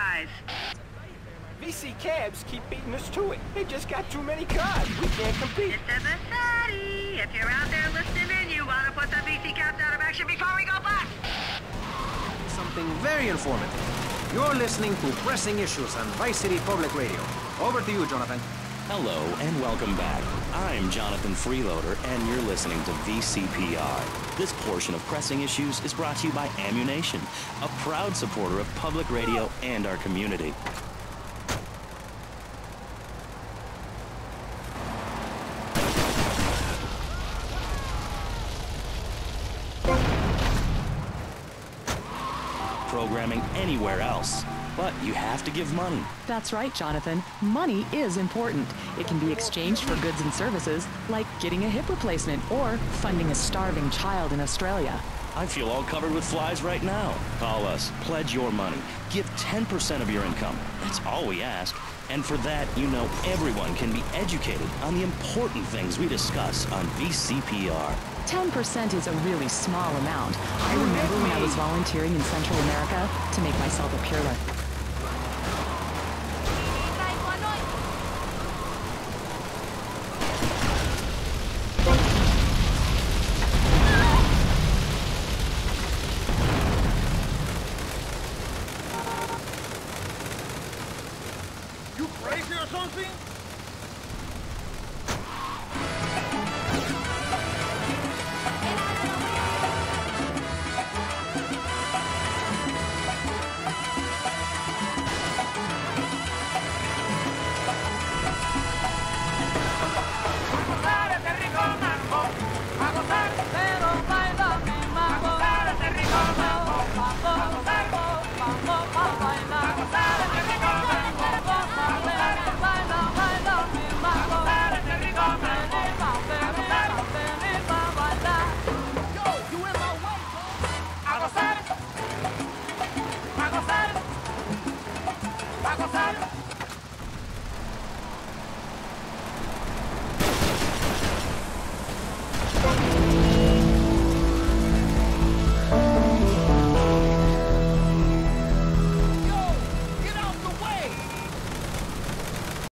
What's with? VC cabs keep beating us to it. They just got too many cars. We can't compete. Mr. Vercetti, if you're out there listening in, you want to put the VC cabs out of action before we go bust. Something very informative. You're listening to Pressing Issues on Vice City Public Radio. Over to you, Jonathan. Hello and welcome back. I'm Jonathan Freeloader and you're listening to VCPR. This portion of Pressing Issues is brought to you by Ammunation, a proud supporter of public radio and our community. Programming anywhere else. But you have to give money. That's right, Jonathan. Money is important. It can be exchanged for goods and services, like getting a hip replacement or funding a starving child in Australia. I feel all covered with flies right now. Call us, pledge your money, give 10% of your income. That's all we ask. And for that, you know everyone can be educated on the important things we discuss on VCPR. 10% is a really small amount. I remember when I was volunteering in Central America to make myself a peerler. 双星